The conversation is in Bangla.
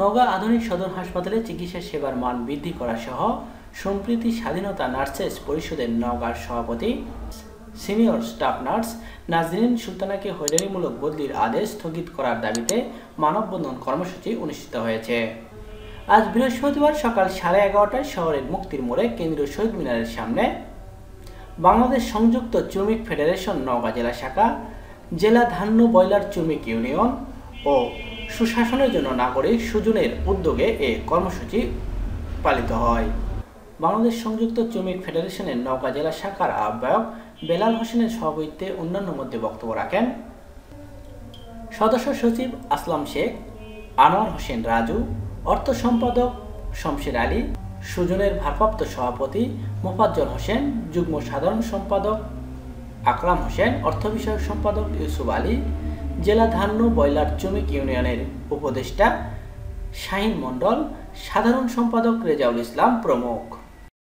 নওগাঁ আধুনিক সদর হাসপাতালে চিকিৎসা সেবার মান বৃদ্ধি করা সহ সম্প্রীতি, স্বাধীনতা নার্সেস পরিষদের নওগাঁর সভাপতি, সিনিয়র স্টাফ নার্স নাজরিন সুলতানাকে হয়রানিমূলক বদলির আদেশ স্থগিত করার দাবিতে মানববন্ধন কর্মসূচি অনুষ্ঠিত হয়েছে। আজ বৃহস্পতিবার সকাল সাড়ে এগারোটায় শহরের মুক্তির মোড়ে কেন্দ্রীয় শহীদ মিনারের সামনে বাংলাদেশ সংযুক্ত চুমিক ফেডারেশন নওগাঁ জেলা শাখা, জেলা ধান্য বয়লার চুমিক ইউনিয়ন ও সুশাসনের জন্য নাগরিক সুজনের উদ্যোগে এ কর্মসূচি পালিত হয়। বাংলাদেশ সংযুক্ত চুমিক ফেডারেশনের নওগাঁ জেলা শাখার আহ্বায়ক বেলাল হোসেনের সভাপতিত্বে অন্যান্য মধ্যে বক্তব্য রাখেন। সদস্য সচিব আসলাম শেখ, আনোয়ার হোসেন রাজু, অর্থ সম্পাদক শমশের আলী, সুজনের ভারপ্রাপ্ত সভাপতি মোফাজ্জল হোসেন, যুগ্ম সাধারণ সম্পাদক আকরাম হোসেন, অর্থ বিষয়ক সম্পাদক ইউসুফ আলী জেলা ধান্য বয়লার চুমিক ইউনিয়নের উপদেষ্টা শাহিন মণ্ডল সাধারণ সম্পাদক রেজাউল ইসলাম প্রমুখ।